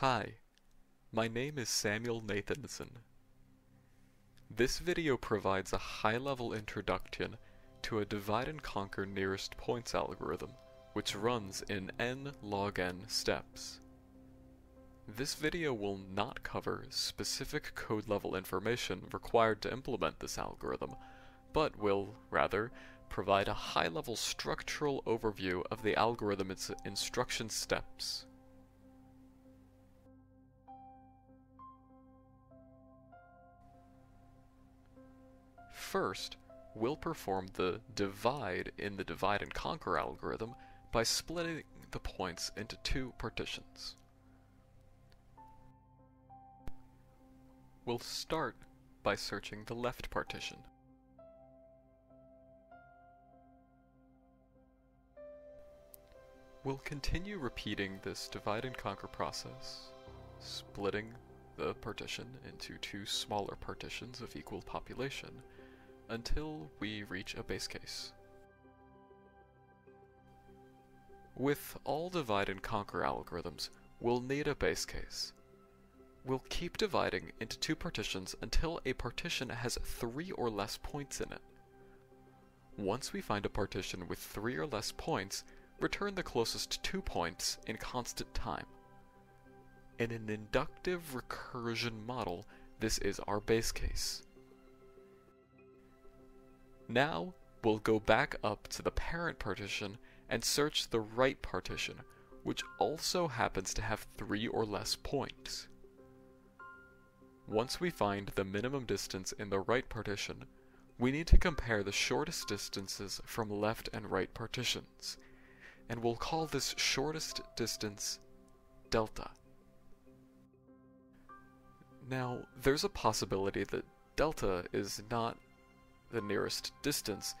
Hi, my name is Samuel Nathanson. This video provides a high-level introduction to a divide and conquer nearest points algorithm, which runs in n log n steps. This video will not cover specific code level information required to implement this algorithm, but will, rather, provide a high-level structural overview of the algorithm's instruction steps. First, we'll perform the divide in the divide and conquer algorithm by splitting the points into two partitions. We'll start by searching the left partition. We'll continue repeating this divide and conquer process, splitting the partition into two smaller partitions of equal population until we reach a base case. With all divide and conquer algorithms, we'll need a base case. We'll keep dividing into two partitions until a partition has three or less points in it. Once we find a partition with three or less points, return the closest two points in constant time. In an inductive recursion model, this is our base case. Now, we'll go back up to the parent partition and search the right partition, which also happens to have three or less points. Once we find the minimum distance in the right partition, we need to compare the shortest distances from left and right partitions, and we'll call this shortest distance delta. Now, there's a possibility that delta is not the nearest distance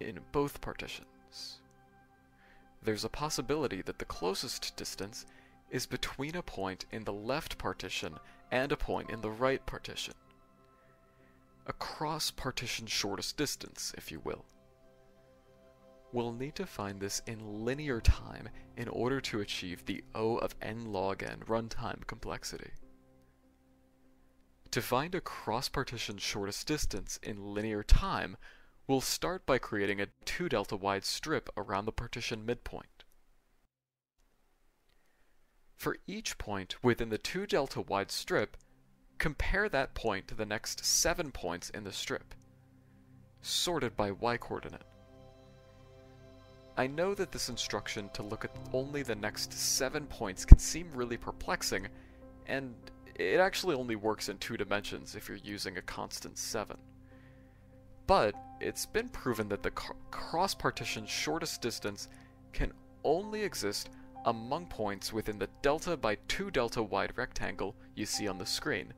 in both partitions. There's a possibility that the closest distance is between a point in the left partition and a point in the right partition. A cross-partition shortest distance, if you will. We'll need to find this in linear time in order to achieve the O of n log n runtime complexity. To find a cross-partition shortest distance in linear time, we'll start by creating a 2 delta wide strip around the partition midpoint. For each point within the 2 delta wide strip, compare that point to the next 7 points in the strip, sorted by y-coordinate. I know that this instruction to look at only the next 7 points can seem really perplexing, and it actually only works in two dimensions if you're using a constant 7. But it's been proven that the cross-partition shortest distance can only exist among points within the delta by 2 delta wide rectangle you see on the screen,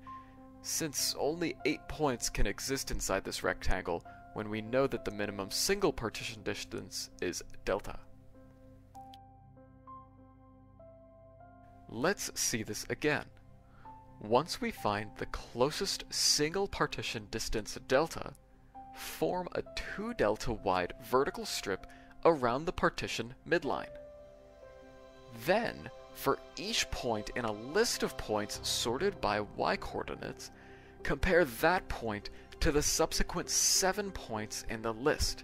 since only 8 points can exist inside this rectangle when we know that the minimum single partition distance is delta. Let's see this again. Once we find the closest single partition distance delta, form a 2 delta wide vertical strip around the partition midline. Then, for each point in a list of points sorted by y-coordinates, compare that point to the subsequent 7 points in the list.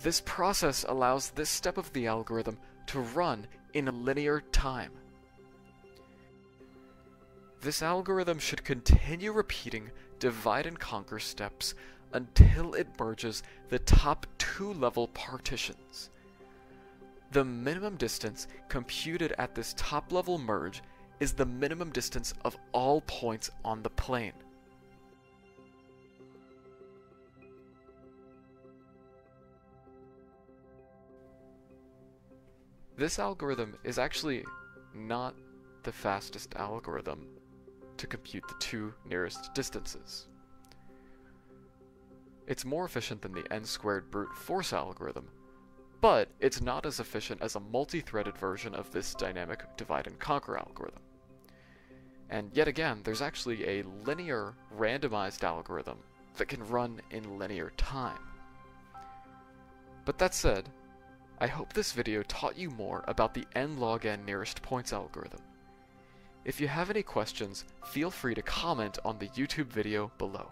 This process allows this step of the algorithm to run in linear time. This algorithm should continue repeating divide and conquer steps until it merges the top two level partitions. The minimum distance computed at this top level merge is the minimum distance of all points on the plane. This algorithm is actually not the fastest algorithm to compute the two nearest distances. It's more efficient than the n-squared brute force algorithm, but it's not as efficient as a multi-threaded version of this dynamic divide and conquer algorithm. And yet again, there's actually a linear randomized algorithm that can run in linear time. But that said, I hope this video taught you more about the n log n nearest points algorithm. If you have any questions, feel free to comment on the YouTube video below.